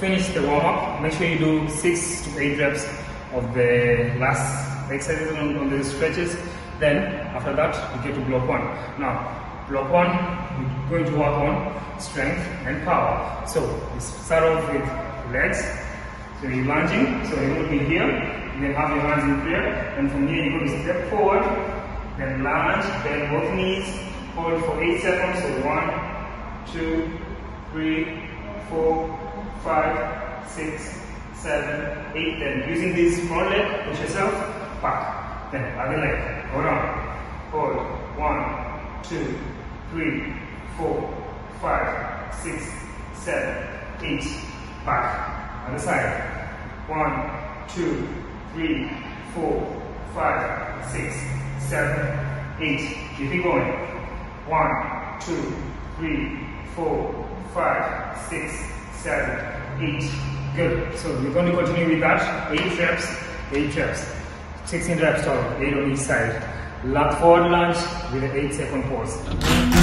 the warm up. Make sure you do six to eight reps of the last exercises on, on the stretches. Then after that, you get to block one. Now, block one, we're going to work on strength and power. So we start off with legs. So you're lunging, so you're going to be here, you then have your hands in prayer, and from here you're going to step forward, then lunge, bend both knees, hold for 8 seconds, so one, two, three, four, five, six, seven, eight. Then using this front leg, push yourself back. Then other leg, go down. Hold. One, two, three, four, five, six, seven, eight. Back. Other side. One, two, three, four, five, six, seven, eight. Keep it going. One, two, three, four, five, six, seven, eight. Good. So we're going to continue with that. Eight reps, eight reps. 16 reps total, eight on each side. Lat forward lunge with an eight second pause.